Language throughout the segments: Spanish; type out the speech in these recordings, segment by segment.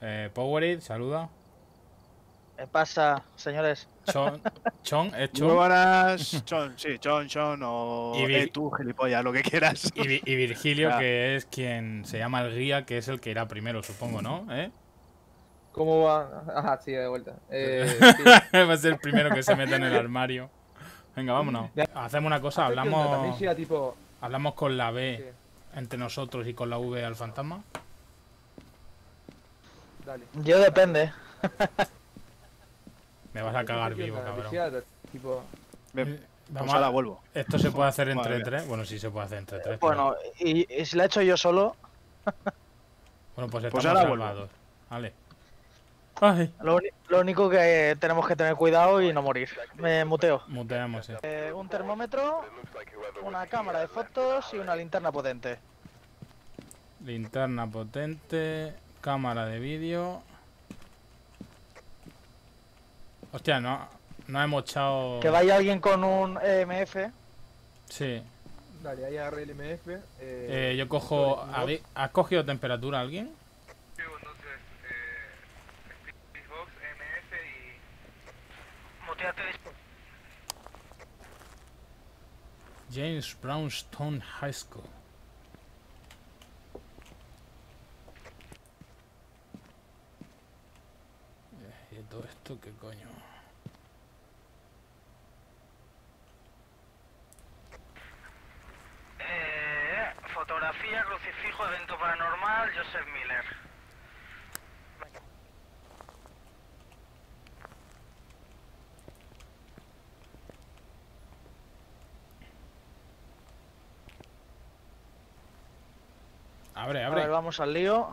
Eh, Powerade, saluda. ¿Qué pasa, señores? Chon, Chon, es Muy Chon. buenas, Chon, sí, Chon, Chon o Y eh, tú, gilipollas, lo que quieras. Y, Vi- y Virgilio, que es quien se llama el guía, que es el que irá primero, supongo, ¿no? ¿Eh? ¿Cómo va? Ajá, sí, de vuelta. Eh, sí. Va a ser el primero que se mete en el armario. Venga, vámonos. Hacemos una cosa, hablamos, hablamos con la B entre nosotros y con la V al fantasma. Dale. Yo depende. Me vas a cagar ¿Qué vivo, cabrón. Tipo... Me- Eh, pues Vamos ahora vuelvo. Esto se puede hacer entre Madre mía. tres. Bueno, sí se puede hacer entre tres. pero- Bueno, y, y si la he hecho yo solo, bueno, pues pues estamos ahora vuelvo. salvados. Vale. Ay, lo, único que tenemos que tener cuidado y no morir. Me muteo. muteamos, eh. Eh, un termómetro, una cámara de fotos y una linterna potente. Linterna potente, cámara de vídeo. Hostia, no, no hemos echado. Que vaya alguien con un EMF. Sí. Dale, ahí agarré el MF. Eh, Eh, yo cojo. Box. ¿habéis- ¿Has cogido temperatura alguien? entonces, eh, Xbox, MS y... James Brownstone High School. Eh, ¿Y todo esto qué coño? Eh, fotografía, crucifijo, evento paranormal, Joseph Miller. Abre, A ver, abre. vamos al lío.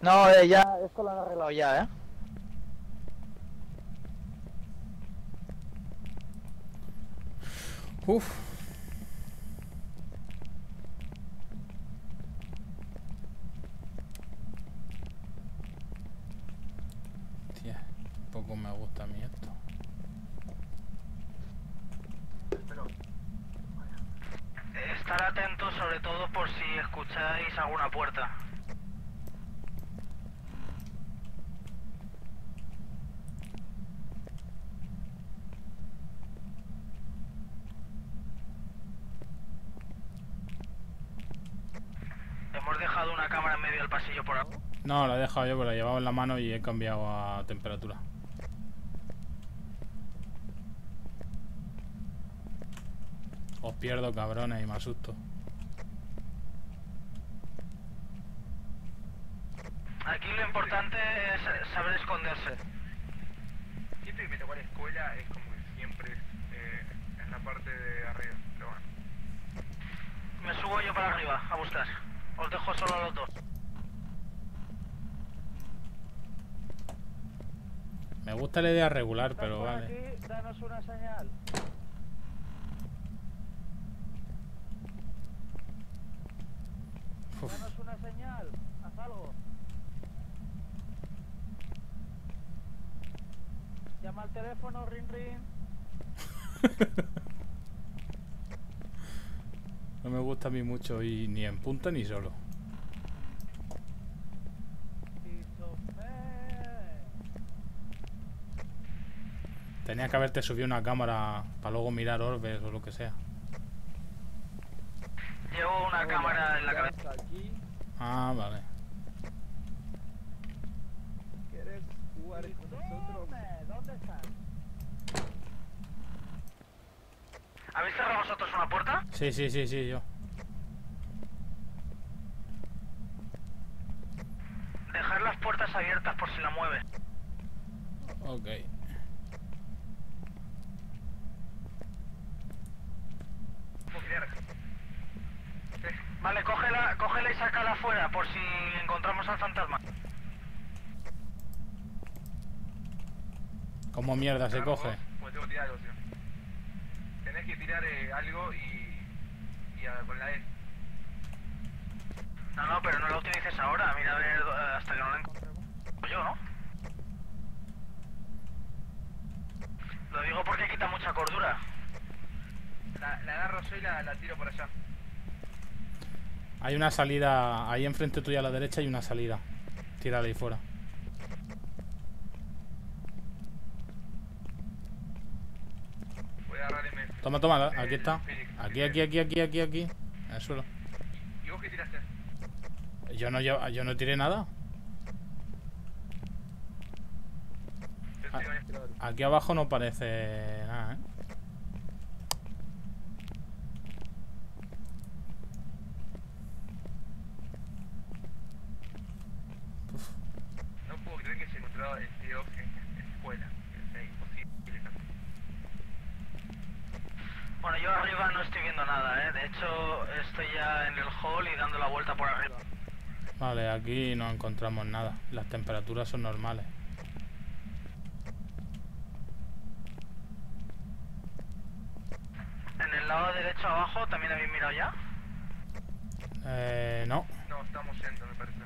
No, eh, ya, esto lo han arreglado ya, ¿eh? Uf. Tía, poco me gusta a mí esto. Estar atentos sobre todo por si escucháis alguna puerta. ¿Hemos dejado una cámara en medio del pasillo por algo? No, la he dejado yo, pero la llevaba en la mano y he cambiado a temperatura. Os pierdo, cabrones, y me asusto. Aquí lo importante es saber esconderse. Siempre que me tocó la escuela es como que siempre eh, en la parte de arriba. Pero bueno. Me subo yo para arriba a buscar. Os dejo solo a los dos. Me gusta la idea regular, pero vale. aquí, danos una señal. Uf. Danos una señal. Haz algo. Llama al teléfono, ring ring. No me gusta a mí mucho y ni en punta ni solo. Tenía que haberte subido una cámara para luego mirar orbes o lo que sea. Llevo una cámara en la cabeza. Aquí. Ah, vale. ¿Quieres jugar con nosotros? ¿Dónde están? ¿Habéis cerrado vosotros una puerta? Sí, sí, sí, sí, yo. Dejar las puertas abiertas por si la mueve. Ok. Vale, cógela, cógela y sácala afuera por si encontramos al fantasma. ¿Cómo mierda se coge? Pues tengo que tirar algo, tío. Tenés que tirar eh, algo y. y a, con la E. No, no, pero no la utilices ahora. Mira a ver eh, hasta que no encontremos. Pues yo, ¿no? Lo digo porque quita mucha cordura. La, la agarro yo y la, la tiro por allá. Hay una salida. Ahí enfrente tuya a la derecha hay una salida. Tírale ahí fuera. Voy a agarrar M. Toma, toma, aquí El está. Aquí, aquí, aquí, aquí, aquí, aquí. En el suelo. ¿Y vos qué tiraste? Yo no, llevo- yo no tiré nada. Habías- Aquí abajo no parece nada, ¿eh? No puedo creer que el tío en escuela. Es imposible. Bueno, yo arriba no estoy viendo nada, ¿eh? De hecho, estoy ya en el hall y dando la vuelta por arriba. Vale, aquí no encontramos nada. Las temperaturas son normales. En el lado derecho abajo también habéis mirado ya. Eh, no. No, estamos yendo, me parece.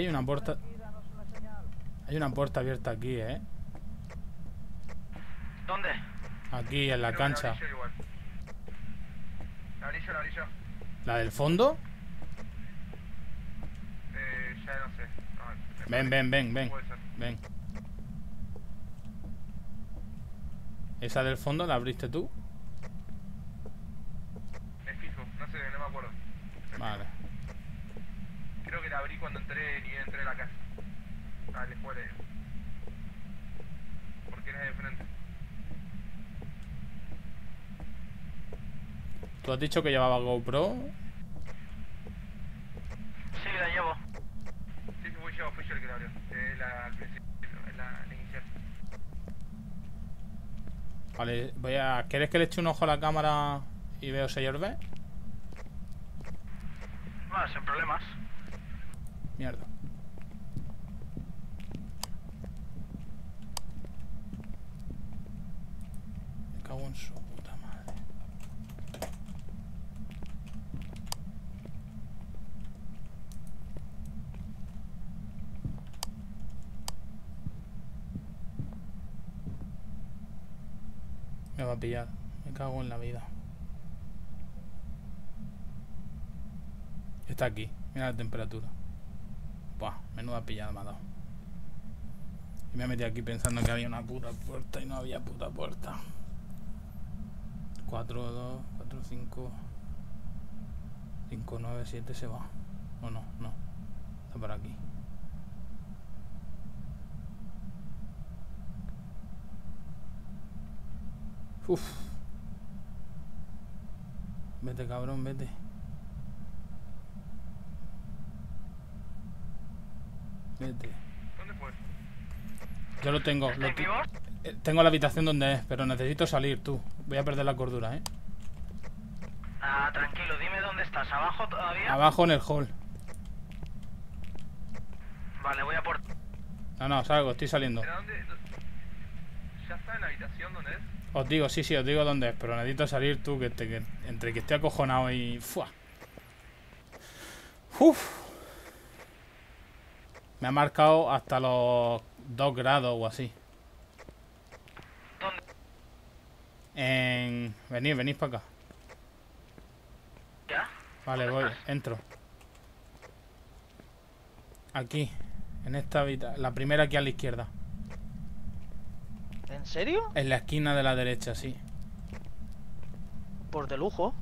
Hay una puerta. Hay una puerta abierta aquí, ¿eh? ¿Dónde? Aquí en la cancha. La la orilla. ¿La del fondo? Eh, ya no sé. No, Ven, ven, ven, ven. Ven. ¿Esa del fondo la abriste tú? Me fijo, no sé, no me acuerdo. Vale. Creo que la abrí cuando entré, ni entré a la casa. Dale, fuera. Porque eres de frente. ¿Tú has dicho que llevaba GoPro? Sí, la llevo. Sí, sí, fui yo, fui yo el que la abrió. Eh, la, inicial. Vale, voy a... ¿Quieres que le eche un ojo a la cámara y veo si hay orbe? Bueno, sin problemas. Mierda. Me cago en su puta madre. Me va a pillar. Me cago en la vida. Está aquí. Mira la temperatura. Buah, menuda pillada me ha dado. Y me he metido aquí pensando que había una puta puerta y no había puta puerta. 4, 2, 4, 5, 5, 9, 7 se va. No, no, no. Está por aquí. Uf. Vete, cabrón, vete. Vete. ¿Dónde fue? Yo lo tengo. lo ¿Estáis ti- vivos? eh, tengo la habitación donde es, pero necesito salir tú. Voy a perder la cordura, ¿eh? Ah, tranquilo, dime dónde estás. ¿Abajo todavía? Abajo en el hall. Vale, voy a por... No, no, salgo, estoy saliendo. ¿Pero dónde? ¿Ya está en la habitación donde es? Os digo, sí, sí, os digo dónde es, pero necesito salir tú, que, te- que- entre que estoy acojonado y... ¡Fua! ¡Uf! Me ha marcado hasta los 2 grados o así. ¿Dónde? En... Venid, venid para acá. ¿Ya? Vale, voy, entro. Aquí, en esta habitación. La primera aquí a la izquierda. ¿En serio? En la esquina de la derecha, sí. Pues de lujo.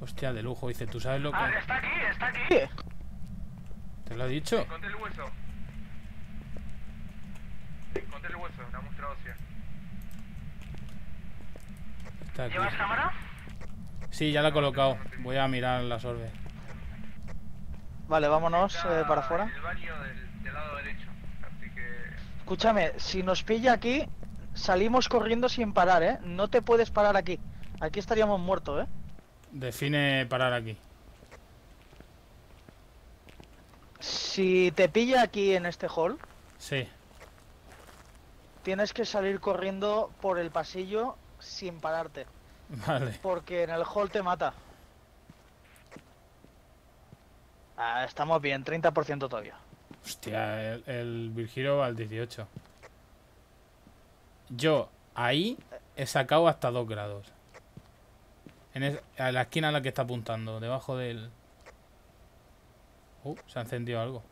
Hostia, de lujo, dice. ¿Tú sabes lo que...? Ah, está aquí, está aquí. ¿Te lo he dicho? Encontré el hueso. Encontré el hueso, la muestra ósea. Está aquí. ¿Llevas cámara? Sí, ya la he colocado. Voy a mirar las orbes. Vale, vámonos eh, para afuera. en el baño del, del lado derecho. Así que... Escúchame, si nos pilla aquí, salimos corriendo sin parar, ¿eh? No te puedes parar aquí. Aquí estaríamos muertos, ¿eh? Define parar aquí. Si te pilla aquí en este hall, Sí. tienes que salir corriendo por el pasillo sin pararte. Vale. Porque en el hall te mata. Ah, estamos bien, 30% todavía. Hostia, el, el Virgilio va al 18. yo ahí he sacado hasta 2 grados. En es- a la esquina a la que está apuntando, debajo del... Uh, se ha encendido algo.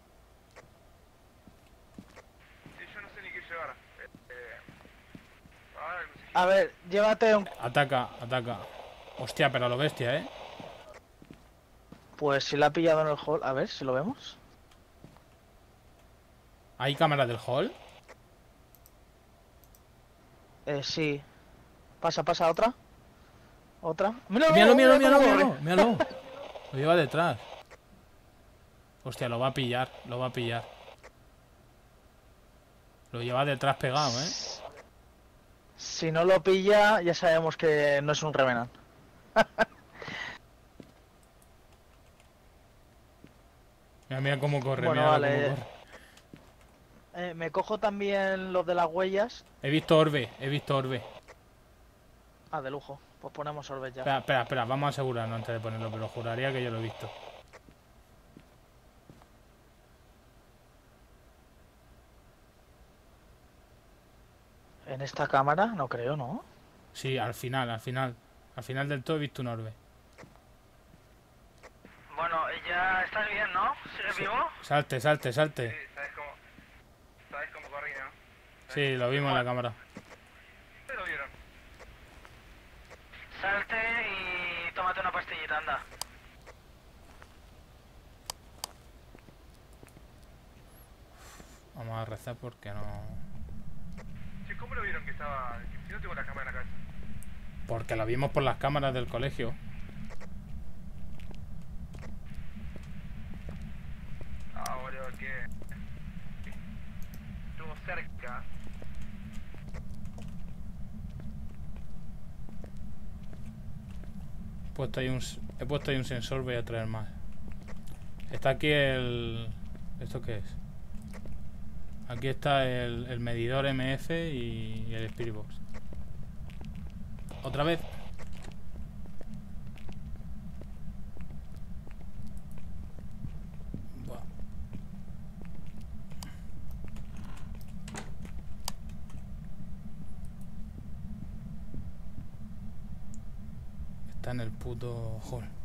Sí, yo no sé ni qué llevar. Eh, eh, ahora no sé. A ver, llévate un... Ataca, ataca. Hostia, pero a lo bestia, ¿eh? Pues si la ha pillado en el hall, a ver si lo vemos. ¿Hay cámaras del hall? Eh, sí. Pasa, pasa, otra. Otra. Míralo, Míralo, míralo, míralo, míralo, míralo. Lo lleva detrás. Hostia, lo va a pillar, lo va a pillar. Lo lleva detrás pegado, ¿eh? Si no lo pilla, ya sabemos que no es un revenant. Mira, mira cómo corre, Bueno, mira vale. cómo corre. Eh, me cojo también los de las huellas. He visto orbe, he visto orbe. Ah, de lujo. Pues ponemos orbes ya. Espera, espera, espera, vamos a asegurarnos antes de ponerlo, pero juraría que yo lo he visto. En esta cámara, no creo, ¿no? Sí, al final, al final. Al final del todo he visto un orbe. Bueno, ya estás bien, ¿no? ¿Sigues vivo? Salte, salte, salte. Sí, ¿sabes cómo? ¿Sabes cómo corrí, no? Sí, lo vimos en la cámara. ¿Ustedes lo vieron? Salte y tómate una pastillita, anda. Vamos a rezar porque no... ¿cómo lo vieron que estaba...? Si no tengo la cámara en la cabeza. Porque lo vimos por las cámaras del colegio. Ah, boludo, que... Estuvo cerca. He puesto ahí un, he puesto ahí un sensor, voy a traer más. Está aquí el... ¿Esto qué es? Aquí está el, medidor MF y, y el Spirit Box. ¿Otra vez? Está en el puto hall.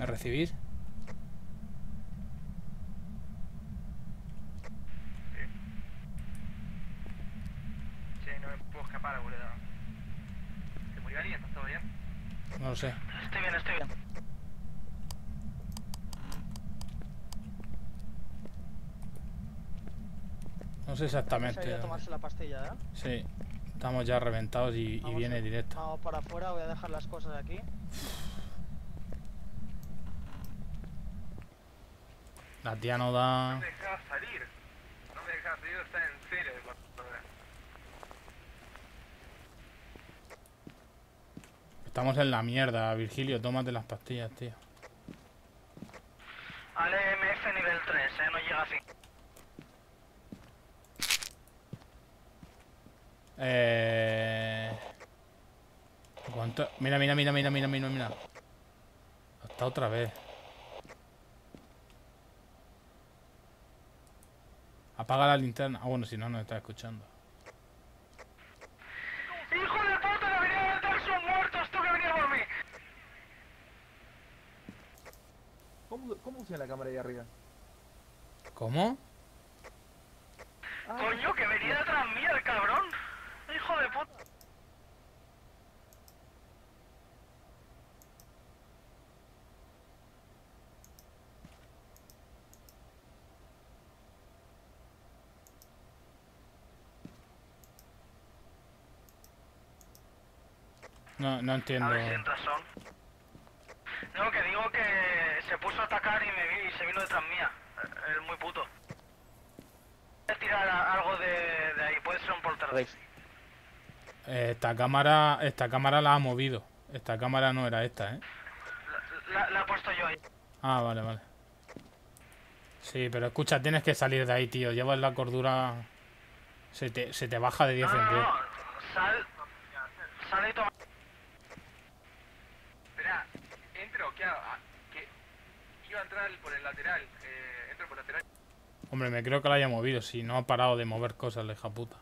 ¿Me recibís? Che, no me puedo escapar, boludo. ¿Se murió alguien? ¿Estás todo bien? No lo sé. Estoy bien, estoy bien. No sé exactamente. a tomarse la pastilla, ¿eh? Sí. Estamos ya reventados y, y viene a- directo. Vamos para afuera, voy a dejar las cosas aquí. La tía no No da... me dejaba salir. No me dejaba salir, está en de controlar. Estamos en la mierda, Virgilio. Tómate las pastillas, tío. Al MF nivel 3, ¿eh? No llega a. Eh... ¿Cuánto? Mira, mira, mira, mira, mira, mira, mira. Hasta otra vez. Apaga la linterna. Ah, bueno, si no, nos está escuchando. ¡Hijo de puta! ¡La venía a matar! ¡Son muertos! ¡Tú que venías por mí! ¿Cómo, ¿Cómo funciona la cámara ahí arriba? ¿Cómo? Ah, Coño, que venía detrás mía el cabrón. ¡Hijo de puta! No, no entiendo. A ver si son. No, que digo que se puso a atacar y me vi y se vino detrás mía. Es muy puto. Voy a tirar algo de, de ahí, puede ser un poltergeist. Eh, Esta cámara, esta cámara la ha movido. Esta cámara no era esta, ¿eh? La, la- la he puesto yo ahí. Ah, vale, vale. Sí, pero escucha, tienes que salir de ahí, tío. Llevas la cordura... Se te, se te baja de 10 No, en no, 10. no. Sal. Sal y toma. Ah, ¿qué? Iba a entrar por el lateral. Eh, entro por el lateral. Hombre, me creo que la haya movido. Si no ha parado de mover cosas, la hija puta.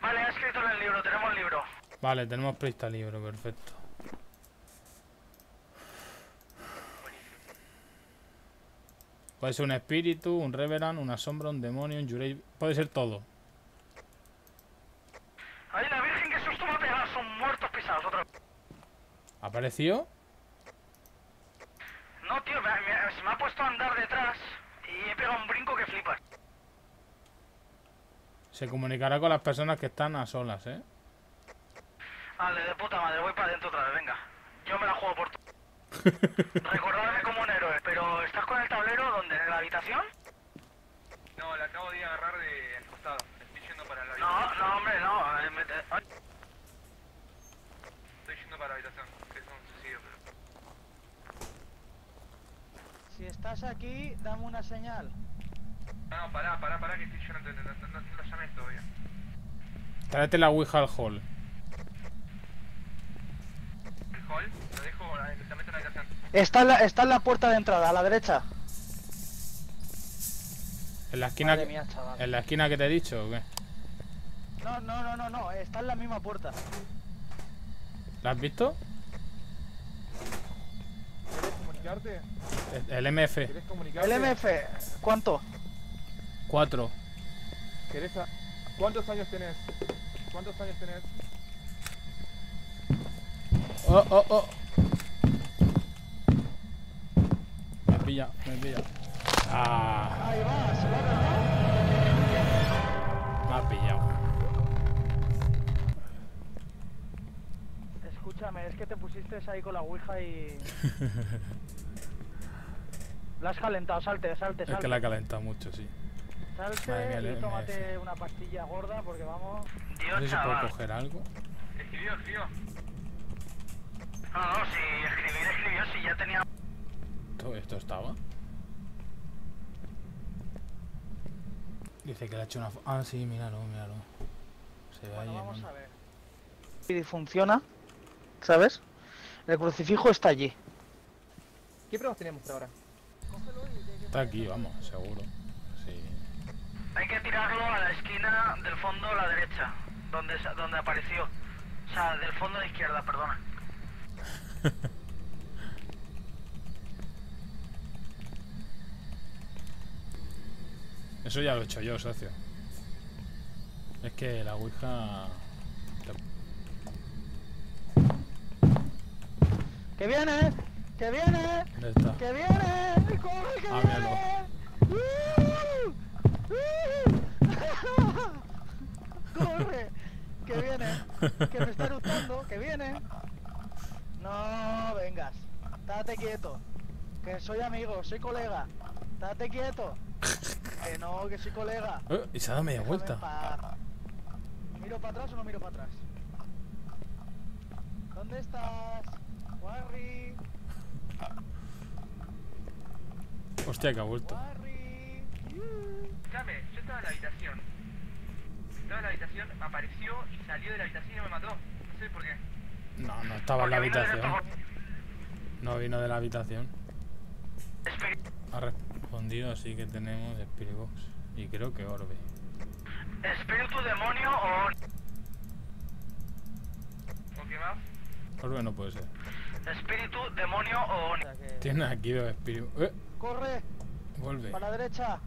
Vale, ha escrito en el libro, tenemos el libro. Vale, tenemos prista libre, perfecto. Puede ser un espíritu, un reverend, una sombra, un demonio, un yurei... Puede ser todo. Ay, la virgen, qué susto me ha pegado, son muertos pisados, otra vez. ¿Apareció? No, tío, me, me- se me ha puesto a andar detrás y he pegado un brinco que flipas. Se comunicará con las personas que están a solas, ¿eh? Vale, de puta madre, voy para adentro otra vez, venga. Yo me la juego por... Recordarme como un héroe, pero ¿estás con el tablero donde? ¿En la habitación? No, la acabo de agarrar de al costado. Estoy yendo para la No, habitación. no, hombre, no. eh, Estoy yendo para la habitación. Es un suicidio, pero... Si estás aquí, dame una señal. No, pará, pará, pará, que estoy yo no, te- no, no, no, no lo llamé todavía. Tráete la Ouija al hall. El hall, lo dejo, lo meto en la habitación. Está en la, está en la puerta de entrada, a la derecha. ¿En la esquina, Madre que- mía, chaval. ¿En la esquina que te he dicho o qué? No, no, no, no, no, está en la misma puerta. ¿La has visto? ¿Quieres comunicarte? El, el MF. ¿Quieres comunicarte? El MF, ¿cuánto? 4. ¿Querés a- ¿Cuántos años tenés? ¿Cuántos años tenés? Oh, oh, oh. Me pilla, me pilla. Ah, Ahí va, se va a me ha pillado. Escúchame, es que te pusiste ahí con la ouija y... La has calentado, salte, salte, Es salte. que la ha calentado mucho, sí. Salte Madre mía, el y tómate una pastilla gorda porque vamos... No Dios, sé si puedo chaval. coger algo. Escribió, escribió. No, no, si escribir, escribió, si ya tenía... ¿Todo esto estaba? Dice que le ha hecho una... Ah, sí, míralo, míralo. Se ve Bueno, ahí. vamos a ver. Y funciona, ¿sabes? El crucifijo está allí. ¿Qué pruebas tenemos ahora? Está aquí, vamos, seguro. Tirarlo a la esquina del fondo a la derecha, donde, donde apareció. O sea, del fondo a la izquierda, perdona. Eso ya lo he hecho yo, socio. Es que la Ouija... ¡Que viene! ¡Que viene! ¿Dónde está? ¡Que viene! ¡Corre, que Ah, viene! ¡Corre! ¡Que viene! ¡Que me está eructando! ¡Que viene! No vengas. Estate quieto. Que soy amigo, soy colega. Estate quieto. Que no, que soy colega. Eh, y se ha dado media Déjame vuelta. ¿Miro para atrás o no miro para atrás? ¿Dónde estás? Warry, Hostia, que ha vuelto. Warry. Escúchame, yo estaba en la habitación. Estaba en la habitación, apareció y salió de la habitación y me mató. No sé por qué. No, no estaba en la habitación. No vino de la habitación. Ha respondido, así que tenemos Spirit Box. Y creo que Orbe. Espíritu, demonio o... ¿O qué más? Orbe no puede ser. Espíritu, demonio o... Oni. Tiene aquí dos Spirit Eh, Corre, vuelve. para la derecha.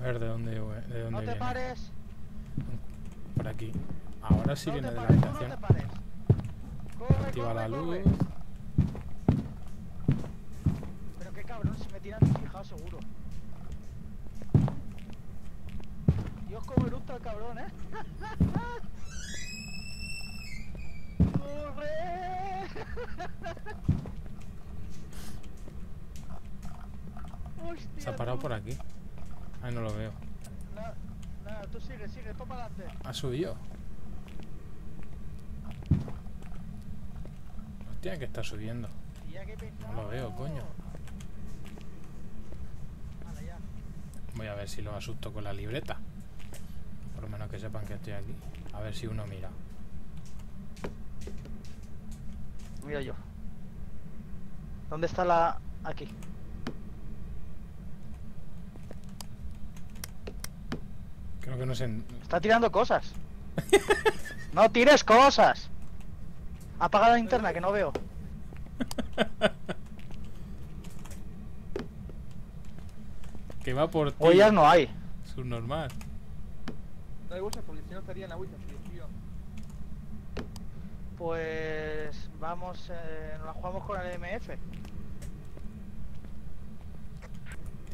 A ver de dónde, de dónde No te viene. pares. Por aquí. Ahora sí viene de la habitación. Activa la luz. Pero qué cabrón, si me tiran fijado seguro. Dios, como eructa el cabrón, ¿eh? ¡Corre! Hostia, Se ha parado por aquí. Ay, no lo veo. Nada, tú sigue, sigue, toma adelante. Ha subido. Tiene que estar subiendo. No lo veo, coño. Voy a ver si lo asusto con la libreta. Por lo menos que sepan que estoy aquí. A ver si uno mira. Mira yo. ¿Dónde está la...? Aquí. Creo que no sé. Está tirando cosas. no tires cosas. Apaga la linterna, que no veo. Que va por ti. Huellas no hay. Subnormal. No hay huellas porque si no estaría en la tío. Pues... Vamos... Eh, nos la jugamos con el MF.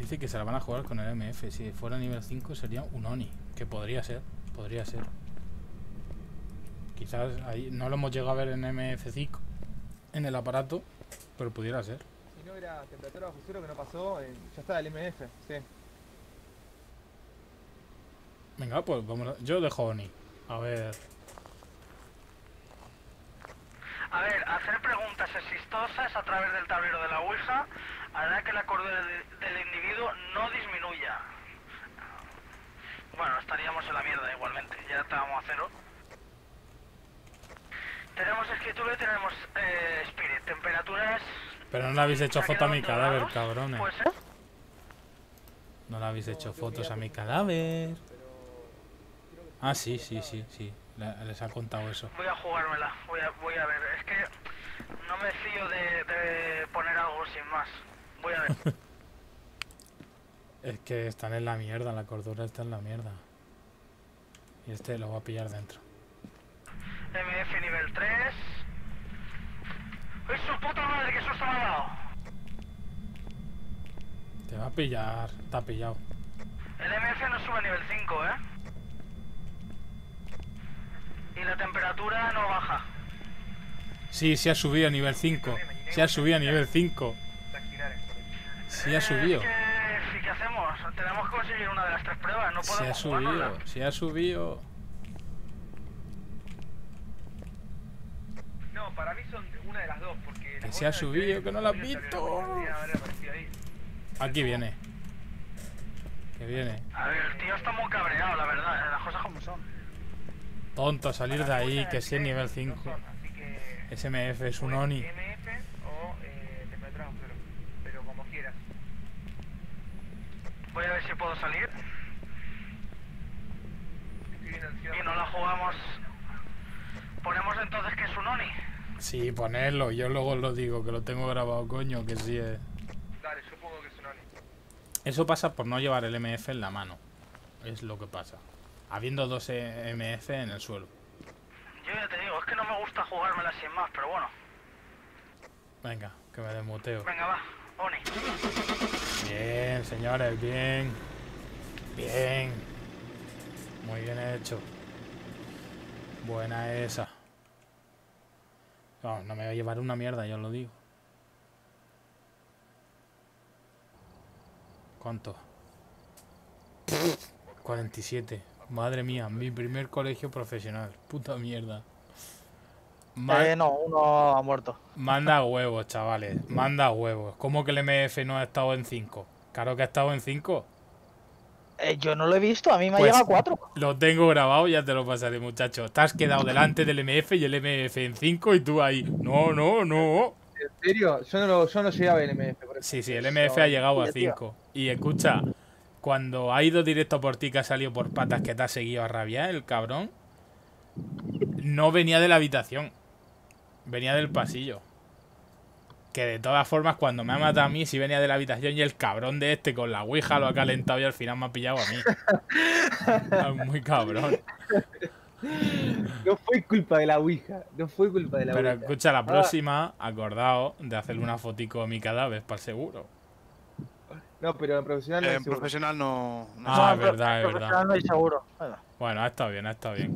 Dice que se la van a jugar con el MF. Si fuera nivel 5 sería un Oni. Que podría ser. Podría ser. Quizás ahí no lo hemos llegado a ver en MF5. En el aparato. Pero pudiera ser. Si no era temperatura bajo cero que no pasó, eh, ya está el MF, sí. Venga, pues vamos a... Yo dejo Oni. A ver. A ver, hacer preguntas exitosas a través del tablero de la Ouija hará que la cordura de- del no disminuya. Bueno, estaríamos en la mierda igualmente, ya estábamos a cero. Tenemos escritura y tenemos eh, spirit. Temperaturas... Pero no le habéis hecho ¿se ha foto a mi cadáver, grados? cabrones. Puede ser. No le habéis hecho fotos a mi cadáver. Ah, sí, sí, sí, sí. Le- les ha contado eso. Voy a jugármela, voy a, voy a ver. Es que no me fío de, de poner algo sin más. Voy a ver. Es que están en la mierda, la cordura está en la mierda. Y este lo va a pillar dentro. MF nivel 3. ¡Es su puta madre que susto me ha dado! Te va a pillar, está pillado. El MF no sube a nivel 5, ¿eh? Y la temperatura no baja. Sí, sí ha subido a nivel 5. Sí ha subido a nivel 5. Sí ha subido. Es que, ¿y ¿qué hacemos? Tenemos que conseguir una de las tres pruebas, no podemos ha jugárnosla. subido, sí ha subido. No, para mí son una de las dos, porque... Que se ha subido, que no la has visto. Aquí viene. Que viene. A ver, el tío está muy cabreado, la verdad, eh, las cosas como son. Tonto, salir de ahí, que sí es nivel 5. No son, así que... SMF es un Oni. MF o eh, temperatura bajo cero, pero como quieras. Voy a ver si puedo salir. Y no la jugamos. Ponemos entonces que es un Oni. Sí, ponerlo. Yo luego lo digo, que lo tengo grabado, coño, que sí es. Dale, yo pongo que es un Oni. Eso pasa por no llevar el MF en la mano. Es lo que pasa. Habiendo dos eh, MF en el suelo. Yo ya te digo, es que no me gusta jugármela sin más, pero bueno. Venga, que me desmuteo. Venga, va, Bien, señores, bien. Bien. Muy bien hecho. Buena esa. No, no me voy a llevar una mierda, ya os lo digo. ¿Cuánto? 47. Madre mía, mi primer colegio profesional. Puta mierda. Ma- Eh, no, uno ha muerto. Manda huevos, chavales. Manda huevos. ¿Cómo que el MF no ha estado en 5? Claro que ha estado en 5. Eh, yo no lo he visto, a mí me Pues- ha llegado a 4. Lo tengo grabado, ya te lo pasaré, muchacho. Te has quedado delante del MF y el MF en 5 y tú ahí. No, no, no. ¿En serio? Yo no, lo, yo no llegué a ver el MF. por. Sí, sí, el MF ha llegado a Tío, tío. 5. Y escucha, cuando ha ido directo por ti, que ha salido por patas, que te ha seguido a rabiar, el cabrón, no venía de la habitación. Venía del pasillo. Que de todas formas, cuando me ha matado a mí, sí venía de la habitación y el cabrón de este con la ouija lo ha calentado y al final me ha pillado a mí. Es muy cabrón. No fue culpa de la Ouija. No fue culpa de la Pero Ouija. escucha, la próxima, acordaos de hacerle una fotico a mi cadáver, para el seguro. No, pero en profesional no En seguro. profesional no. no Ah, No, es verdad, es profesional verdad. no hay seguro. Bueno, Bueno, ha estado bien, ha estado bien.